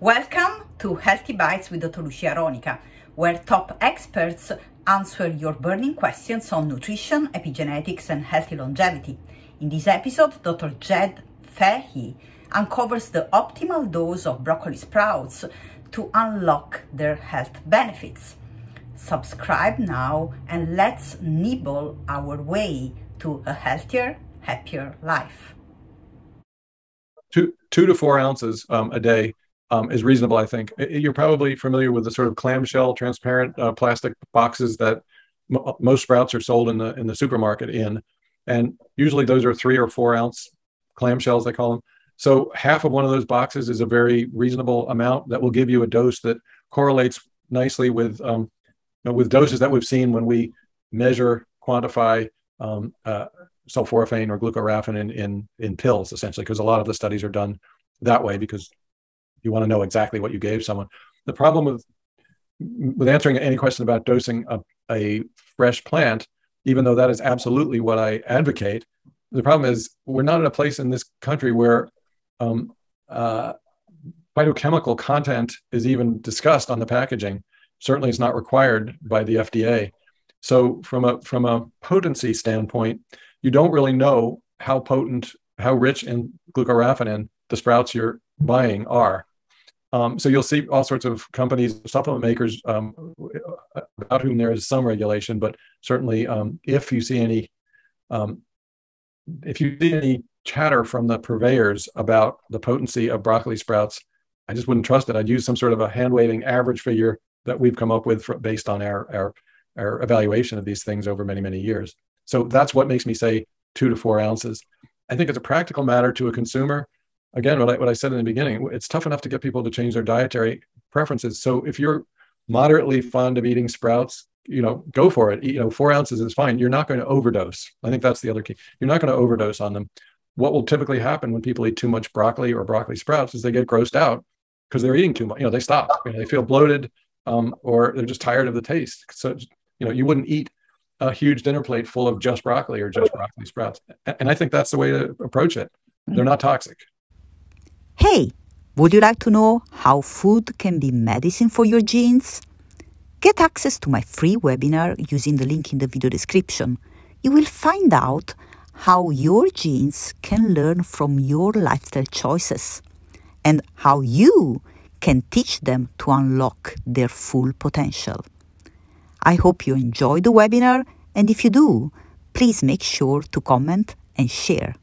Welcome to Healthy Bites with Dr. Lucia Aronica, where top experts answer your burning questions on nutrition, epigenetics, and healthy longevity. In this episode, Dr. Jed Fahey uncovers the optimal dose of broccoli sprouts to unlock their health benefits. Subscribe now and let's nibble our way to a healthier, happier life. Two, two to four ounces um, a day um, is reasonable, I think. You're probably familiar with the sort of clamshell, transparent uh, plastic boxes that m- most sprouts are sold in the in the supermarket in, and usually those are three or four ounce clamshells, they call them. So half of one of those boxes is a very reasonable amount that will give you a dose that correlates nicely with um, know, with doses that we've seen when we measure, quantify um, uh, sulforaphane or glucoraphanin in, in, in pills, essentially, because a lot of the studies are done that way because you want to know exactly what you gave someone. The problem with with answering any question about dosing a, a fresh plant, even though that is absolutely what I advocate, the problem is we're not in a place in this country where um, uh, phytochemical content is even discussed on the packaging certainly it's not required by the FDA. So from a from a potency standpoint, you don't really know how potent, how rich in glucoraphanin the sprouts you're buying are. Um, so you'll see all sorts of companies, supplement makers, um, about whom there is some regulation, but certainly um, if you see any, um, if you see any chatter from the purveyors about the potency of broccoli sprouts, I just wouldn't trust it. I'd use some sort of a hand waving average figure that we've come up with for, based on our, our, our evaluation of these things over many, many years. So that's what makes me say two to four ounces. I think it's a practical matter to a consumer. Again, what I, what I said in the beginning, it's tough enough to get people to change their dietary preferences. So if you're moderately fond of eating sprouts, you know, go for it. You know, four ounces is fine. You're not going to overdose. I think that's the other key. You're not going to overdose on them. What will typically happen when people eat too much broccoli or broccoli sprouts is they get grossed out because they're eating too much. You know, they stop. You know, they feel bloated um, or they're just tired of the taste. So, you know, you wouldn't eat a huge dinner plate full of just broccoli or just broccoli sprouts. And I think that's the way to approach it. They're not toxic. Hey, would you like to know how food can be medicine for your genes? Get access to my free webinar using the link in the video description. You will find out how your genes can learn from your lifestyle choices and how you can teach them to unlock their full potential. I hope you enjoy the webinar, and if you do, please make sure to comment and share.